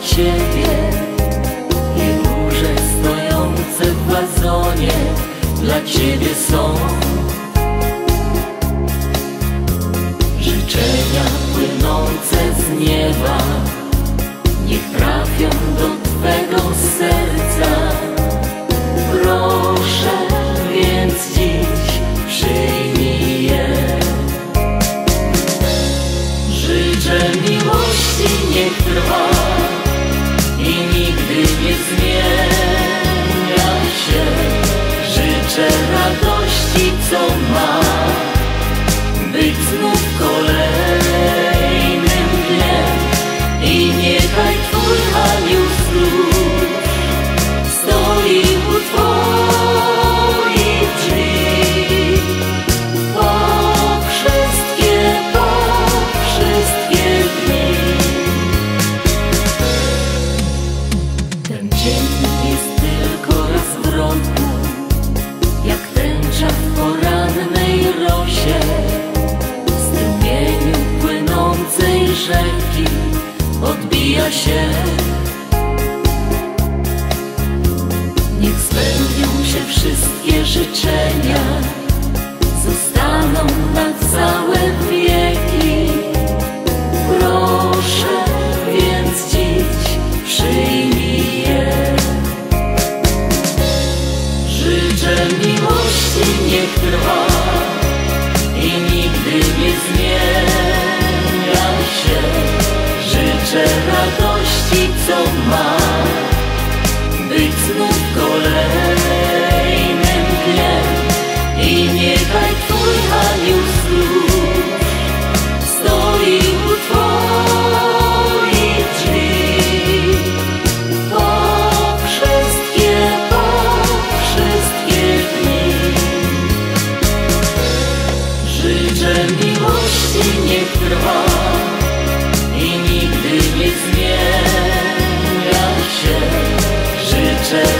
是定 so much. rzeki odbija się. Niech spełnią się wszystkie życzenia Zostaną na całe wieki. Proszę więc dziś przyjmij je. Życzę miłości niech trwa. Children